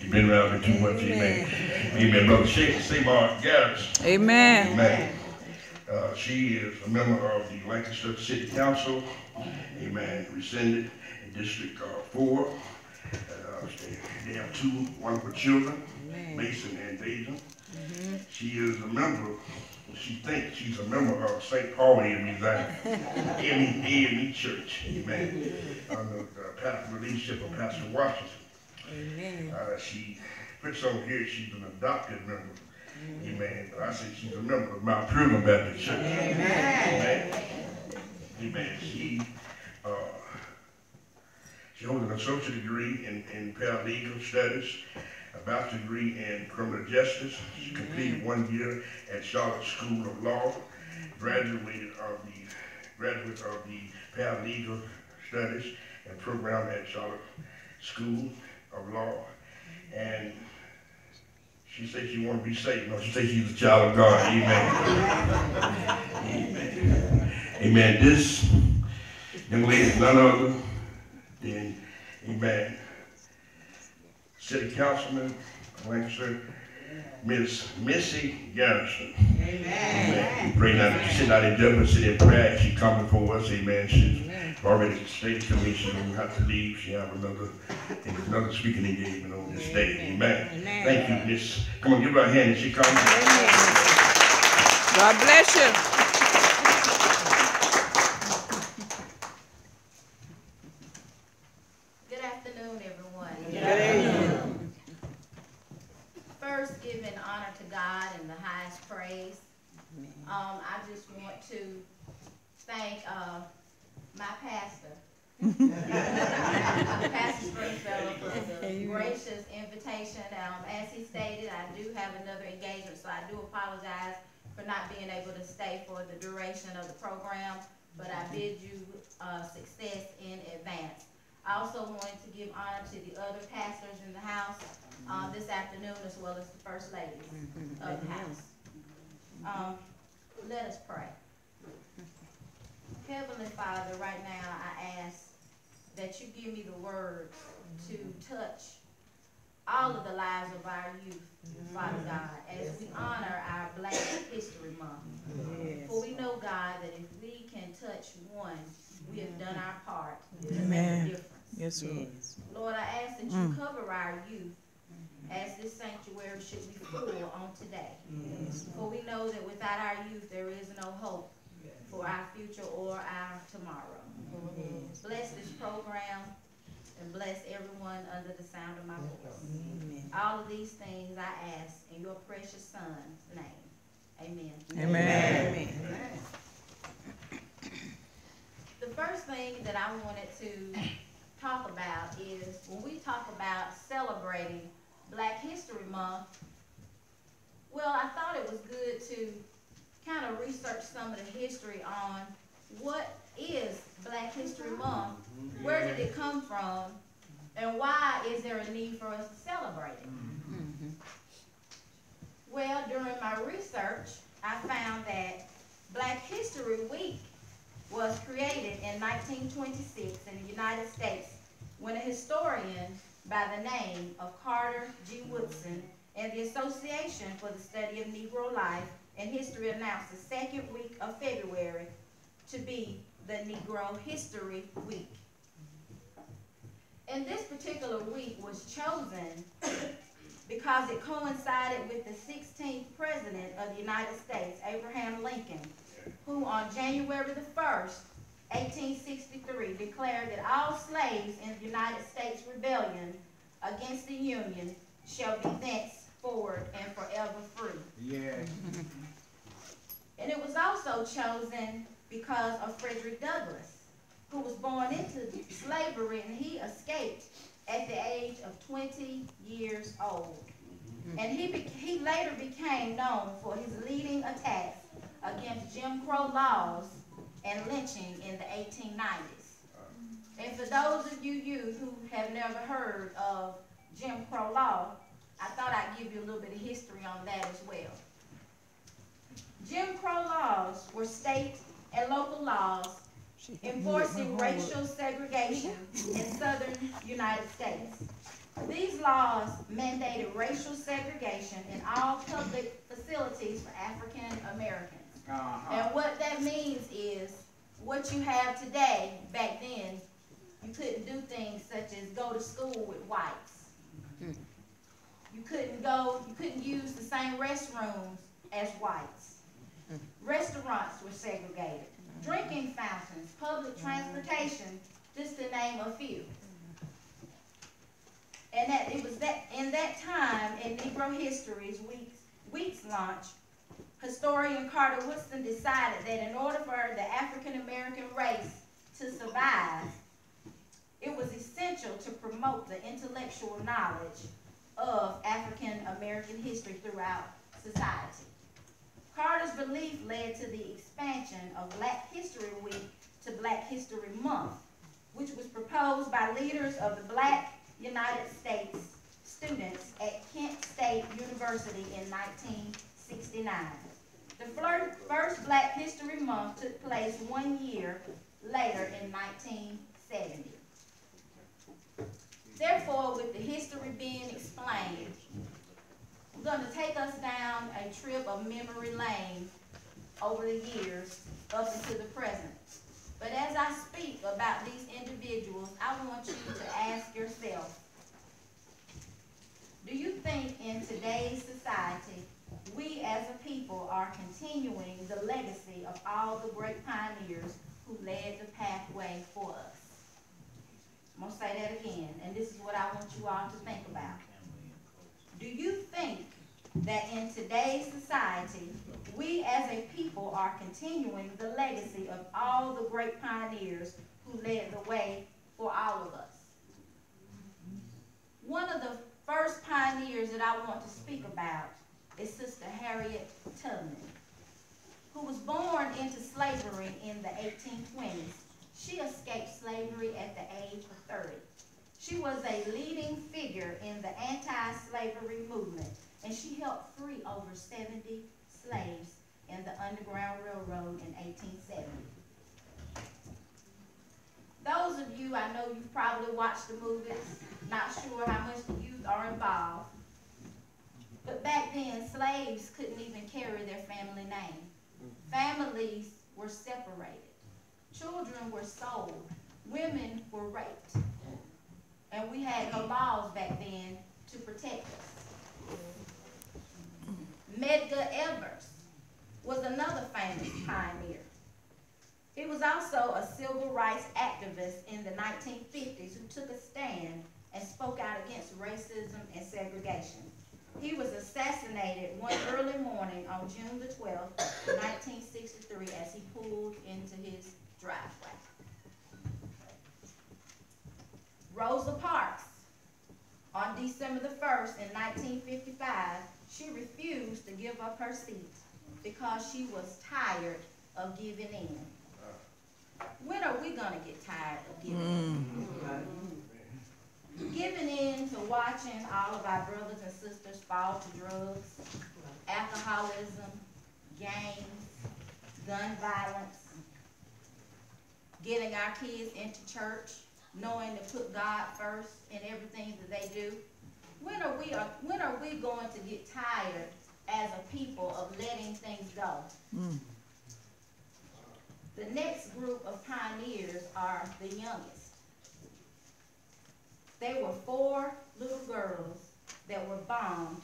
You've been around me too much, amen. Amen. Brother Shake Seymour Garris. Amen. Amen. Uh, she is a member of the Lancaster City Council. Amen. Rescinded in District uh, 4. Uh, they have two wonderful children, Mason and Deja. She is a member, she thinks she's a member of St. Paul AME AME, Church. Amen. Under the leadership of Pastor Washington. Amen. Uh, she puts on here she's an adopted member. Amen. But I say she's a member of Mount Pilgrim Baptist Church. Amen. Amen. She uh, she holds an associate degree in, in paralegal studies, a bachelor's degree in criminal justice. She completed one year at Charlotte School of Law, graduated of the graduate of the paralegal studies and program at Charlotte School of Law. And she said she want to be saved. No, she said she's a child of God. Amen. Amen. Amen. This young lady is none other than, amen, City Councilman Lancaster, Miss Missy Garrison. Amen. We pray now sit out in Dublin, sit in prayer. She come before us. Amen. She's already stated to me she don't have to leave. She have another another speaking engagement on this day. Amen. Amen. Thank you, Miss. Come on, give her a hand as she comes. God bless you. Good afternoon, everyone. Amen. First, giving honor to God and the highest praise. Um, I just want to thank, uh, my pastor. Pastor gracious invitation. Um, as he stated, I do have another engagement, so I do apologize for not being able to stay for the duration of the program, but I bid you, uh, success in advance. I also wanted to give honor to the other pastors in the house, uh, this afternoon, as well as the first ladies of the house. Um, let us pray. Heavenly Father, right now I ask that you give me the words to touch all of the lives of our youth, mm-hmm. Father God, as we honor our Black History Month. For we know, God, that if we can touch one, we have done mm-hmm. our part to make a difference. Yes, Lord. Lord, I ask that you mm. cover our youth mm-hmm. as this sanctuary should be full on today. For we know that without our youth, there is no hope for our future or our tomorrow. Bless this program and bless everyone under the sound of my voice. All of these things I ask in your precious son's name. Amen. Amen. The first thing that I wanted to talk about is when we talk about celebrating Black History Month, well, I thought it was good to kind of research some of the history on what is Black History Month, where did it come from, and why is there a need for us to celebrate it? Mm-hmm. Well, during my research, I found that Black History Week was created in 1926 in the United States when a historian by the name of Carter G. Woodson and the Association for the Study of Negro Life and History announced the second week of February to be the Negro History Week. And this particular week was chosen because it coincided with the 16th President of the United States, Abraham Lincoln, who on January the 1st, 1863, declared that all slaves in the United States Rebellion against the Union shall be thenceforward and forever free. Yeah. And it was also chosen because of Frederick Douglass, who was born into slavery and he escaped at the age of 20 years old. Mm-hmm. And he, he later became known for his leading attacks against Jim Crow laws and lynching in the 1890s. And for those of you youth who have never heard of Jim Crow law, I thought I'd give you a little bit of history on that as well. Jim Crow laws were state and local laws She helped me with my enforcing racial segregation in southern United States. These laws mandated racial segregation in all public facilities for African Americans. Uh-huh. And what that means is, what you have today, back then, you couldn't do things such as go to school with whites. Hmm. You couldn't go, you couldn't use the same restrooms as whites. Restaurants were segregated. Mm-hmm. Drinking fountains, public mm-hmm. transportation, just to name a few. And that, it was that, in that time, in Negro History's Weeks, Weeks launch, historian Carter Woodson decided that in order for the African American race to survive, it was essential to promote the intellectual knowledge of African American history throughout society. Carter's belief led to the expansion of Black History Week to Black History Month, which was proposed by leaders of the Black United States students at Kent State University in 1969. The first Black History Month took place one year later in 1970. Therefore, with the history being explained, going to take us down a trip of memory lane over the years up into the present. But as I speak about these individuals, I want you to ask yourself, do you think in today's society, we as a people are continuing the legacy of all the great pioneers who led the pathway for us? I'm gonna say that again, and this is what I want you all to think about. Do you think that in today's society, we as a people are continuing the legacy of all the great pioneers who led the way for all of us? One of the first pioneers that I want to speak about is Sister Harriet Tubman, who was born into slavery in the 1820s. She escaped slavery at the age of 30. She was a leading figure in the anti-slavery movement, and she helped free over 70 slaves in the Underground Railroad in 1870. Those of you, I know you've probably watched the movies, not sure how much the youth are involved. But back then, slaves couldn't even carry their family name. Families were separated. Children were sold. Women were raped. And we had no laws back then to protect us. Medgar Evers was another famous pioneer. He was also a civil rights activist in the 1950s who took a stand and spoke out against racism and segregation. He was assassinated one early morning on June the 12th, 1963, as he pulled into his driveway. Rosa Parks, on December the 1st in 1955, she refused to give up her seat because she was tired of giving in. When are we gonna get tired of giving in? Mm. Giving in to watching all of our brothers and sisters fall to drugs, alcoholism, gangs, gun violence, getting our kids into church, knowing to put God first in everything that they do. When are we, uh, when are we going to get tired as a people of letting things go? Hmm. The next group of pioneers are the youngest. They were four little girls that were bombed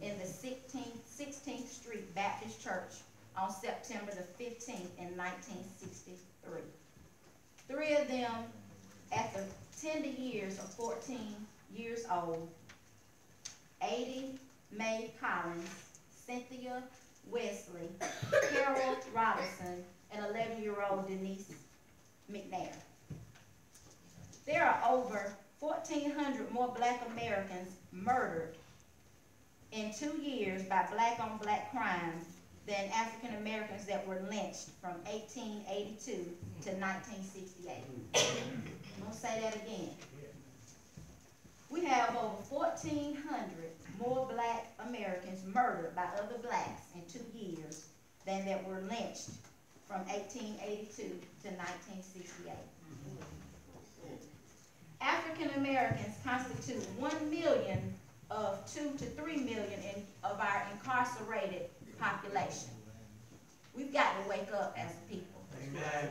in the 16th, 16th Street Baptist Church on September the 15th in 1963. Three of them, at the tender years of 14 years old, Addie Mae Collins, Cynthia Wesley, Carol Robinson, and 11-year-old Denise McNair. There are over 1,400 more black Americans murdered in two years by black-on-black crime than African Americans that were lynched from 1882 to 1968. I'm gonna say that again. We have over 1,400 more black Americans murdered by other blacks in two years than that were lynched from eighteen eighty-two to nineteen sixty-eight. African Americans constitute one million of two to three million in, of our incarcerated population. We've got to wake up as people. Amen.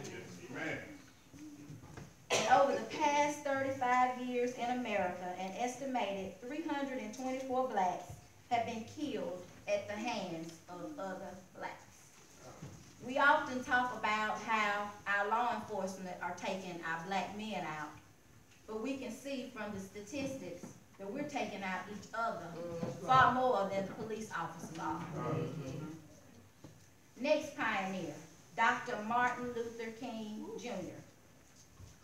And over the past thirty-five years in America, an estimated three hundred and twenty-four blacks have been killed at the hands of other blacks. We often talk about how our law enforcement are taking our black men out, but we can see from the statistics that we're taking out each other far more than the police officers are. Next pioneer, Dr. Martin Luther King Jr.,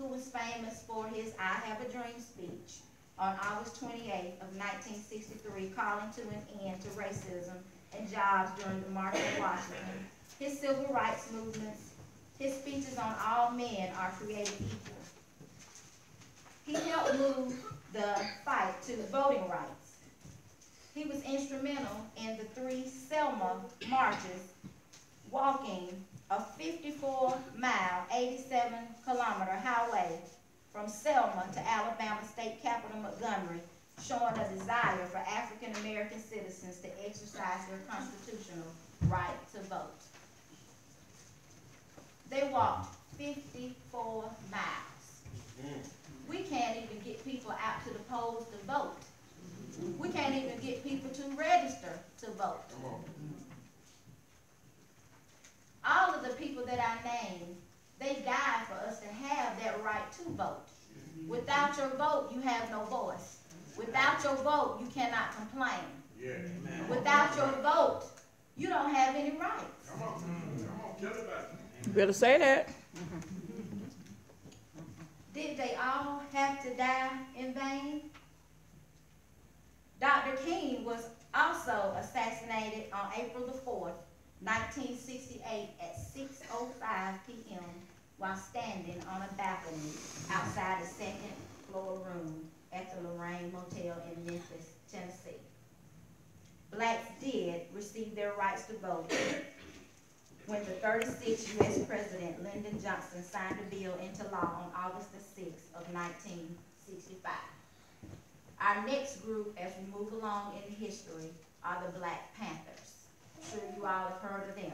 who was famous for his I Have a Dream speech on August 28th of 1963, calling to an end to racism and jobs during the March on Washington. His civil rights movements, his speeches on all men are created equal. He helped move the fight to the voting rights. He was instrumental in the three Selma marches walking a 54 mile, 87 kilometer highway from Selma to Alabama State Capital Montgomery, showing a desire for African American citizens to exercise their constitutional right to vote. They walked 54 miles. We can't even get people out to the polls to vote. We can't even get people to register to vote. all of the people that I named, they died for us to have that right to vote. Without your vote, you have no voice. Without your vote, you cannot complain. Yeah. Without your vote, you don't have any rights. Come on, come on, tell about it. You better say that. Did they all have to die in vain? Dr. King was also assassinated on April the fourth, nineteen sixty-eight at six oh five PM while standing on a balcony outside a second floor room at the Lorraine Motel in Memphis, Tennessee. Blacks did receive their rights to vote when the thirty-sixth U.S. President Lyndon Johnson signed a bill into law on August the sixth of nineteen sixty-five. Our next group, as we move along in history, are the Black Panthers. I'm sure you all have heard of them.